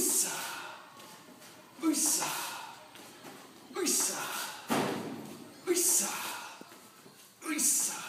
Uissa! Uissa! Uissa! Uissa! Uissa!